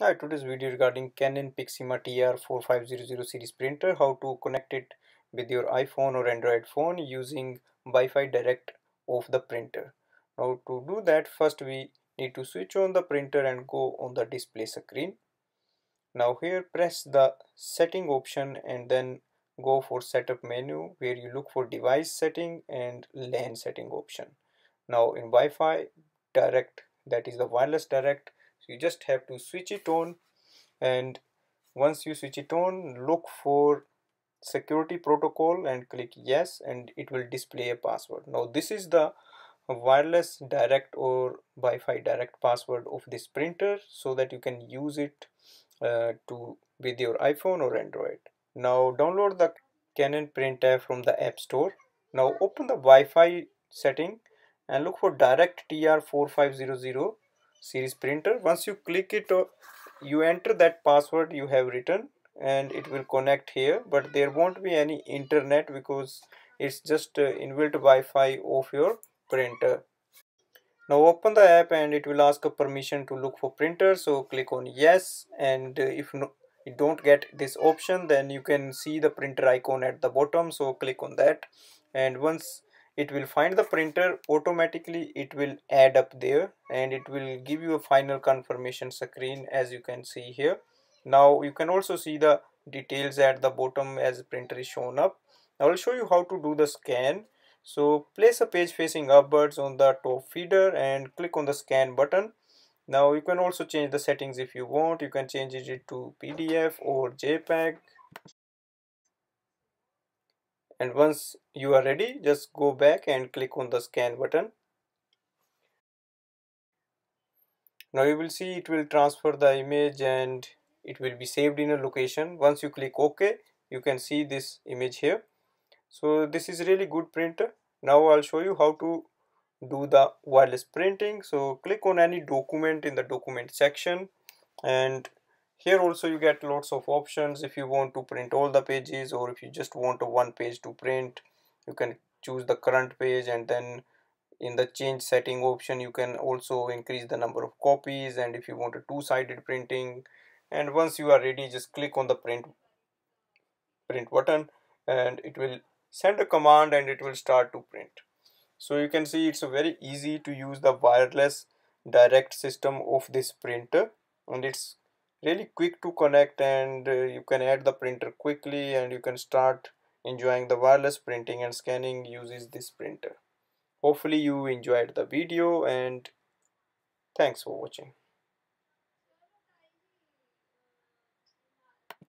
Hi, today's video regarding Canon Pixma TR4500 series printer, how to connect it with your iPhone or Android phone using Wi-Fi direct of the printer. Now to do that first we need to switch on the printer and go on the display screen. Now here press the setting option and then go for setup menu where you look for device setting and LAN setting option. Now in Wi-Fi direct that is the wireless direct you just have to switch it on and once you switch it on look for security protocol and click yes and it will display a password. Now this is the wireless direct or Wi-Fi direct password of this printer so that you can use it uh, to with your iPhone or Android. Now download the Canon print app from the app store. Now open the Wi-Fi setting and look for direct TR4500 series printer. Once you click it uh, you enter that password you have written and it will connect here. But there won't be any internet because it's just uh, inbuilt Wi-Fi of your printer. Now open the app and it will ask a permission to look for printer. So click on yes and uh, if no, you don't get this option then you can see the printer icon at the bottom. So click on that. And once it will find the printer automatically. It will add up there and it will give you a final confirmation screen as you can see here. Now you can also see the details at the bottom as the printer is shown up. I will show you how to do the scan. So place a page facing upwards on the top feeder and click on the scan button. Now you can also change the settings if you want. You can change it to PDF or JPEG and once you are ready just go back and click on the scan button. Now you will see it will transfer the image and it will be saved in a location. Once you click ok you can see this image here. So this is really good printer. Now I'll show you how to do the wireless printing. So click on any document in the document section and here also you get lots of options. If you want to print all the pages or if you just want a one page to print you can choose the current page and then in the change setting option you can also increase the number of copies and if you want a two-sided printing. And once you are ready just click on the print print button and it will send a command and it will start to print. So you can see it's very easy to use the wireless direct system of this printer and it's really quick to connect and uh, you can add the printer quickly and you can start enjoying the wireless printing and scanning uses this printer. Hopefully you enjoyed the video and thanks for watching